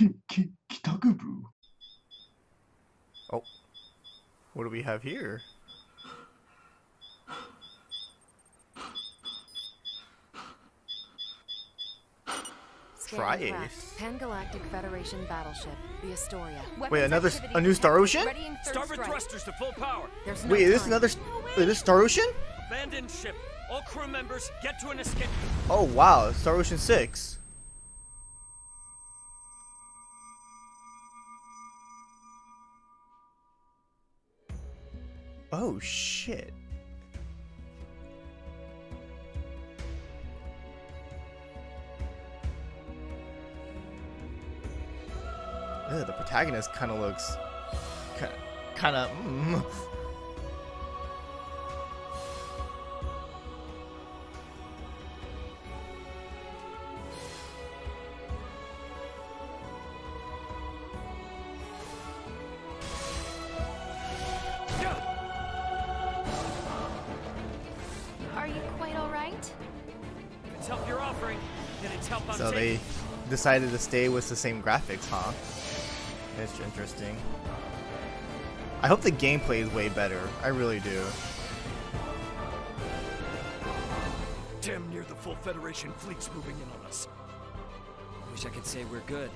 き、き、帰宅部 What do we have here? Scanning Triace. craft. Pan-Galactic Federation battleship, the Astoria. Wait, another s- a new Star Ocean? Readying third Starboard strike. thrusters to full power. There's no Wait, is this time. another? s- Wait, this Star Ocean? Abandoned ship. All crew members get to an escape. Oh wow, Star Ocean Six. Oh shit. Ugh, the protagonist kind of looks kind of mm. Quite alright? It's help you're offering, and it's help I'm So they decided to stay with the same graphics, huh? That's interesting. I hope the gameplay is way better. I really do. Damn near the full Federation fleet's moving in on us. Wish I could say we're good.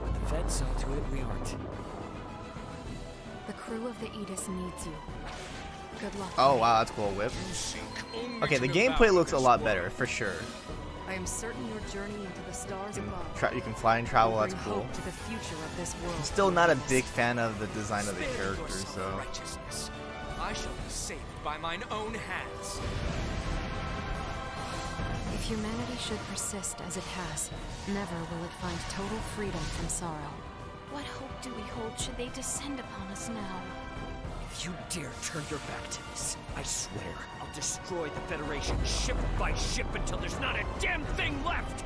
But the Fed saw to it we aren't. The crew of the Edis needs you. Good luck. Oh wow, that's cool. Whip. Okay, the gameplay looks a lot better for sure. I am certain your journey into the stars above Tra- you can fly and travel. That's cool. to the future of this world. I'm still not a big fan of the design of the characters, so Righteousness. I shall be saved by mine own hands. If humanity should persist as it has, never will it find total freedom from sorrow. What hope do we hold should they descend upon us now? If you dare turn your back to this, I swear I'll destroy the Federation ship by ship until there's not a damn thing left.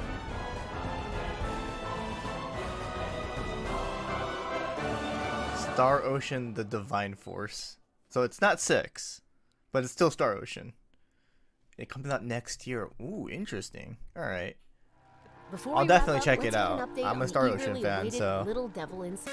Star Ocean: The Divine Force. So it's not six, but it's still Star Ocean. It comes out next year. Ooh, interesting. All right. Before I'll definitely up, check it out. I'm a Star Ocean fan, so- Little Devil Inside.